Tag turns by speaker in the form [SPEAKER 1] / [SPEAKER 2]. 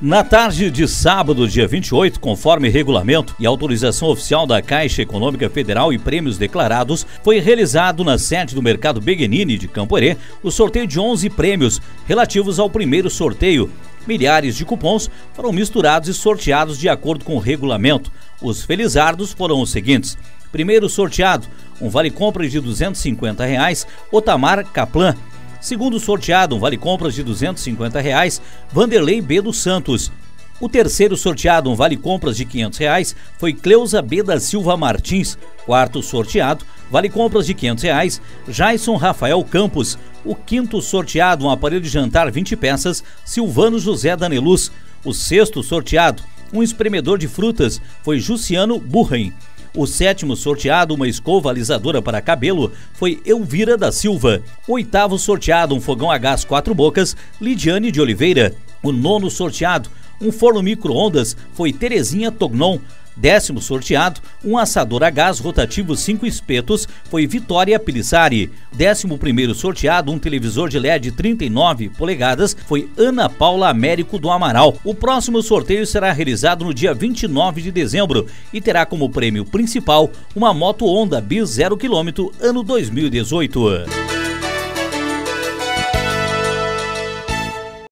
[SPEAKER 1] Na tarde de sábado, dia 28, conforme regulamento e autorização oficial da Caixa Econômica Federal e prêmios declarados, foi realizado na sede do Mercado Beguenini de Campo Herê o sorteio de 11 prêmios relativos ao primeiro sorteio. Milhares de cupons foram misturados e sorteados de acordo com o regulamento. Os felizardos foram os seguintes: primeiro sorteado, um vale-compra de 250 reais, Otamar Kaplan. Segundo sorteado, um vale-compras de 250 reais, Vanderlei B. dos Santos. O terceiro sorteado, um vale-compras de 500 reais, foi Cleusa B. da Silva Martins. Quarto sorteado, vale-compras de 500 reais, Jason Rafael Campos. O quinto sorteado, um aparelho de jantar 20 peças, Silvano José Daneluz. O sexto sorteado, um espremedor de frutas, foi Juciano Burren. O sétimo sorteado, uma escova alisadora para cabelo, foi Elvira da Silva. O oitavo sorteado, um fogão a gás quatro bocas, Lidiane de Oliveira. O nono sorteado, um forno micro-ondas, foi Terezinha Tognon. Décimo sorteado, um assador a gás rotativo 5 espetos, foi Vitória Pelissari. Décimo primeiro sorteado, um televisor de LED 39 polegadas, foi Ana Paula Américo do Amaral. O próximo sorteio será realizado no dia 29 de dezembro e terá como prêmio principal uma moto Honda Bis 0 km ano 2018.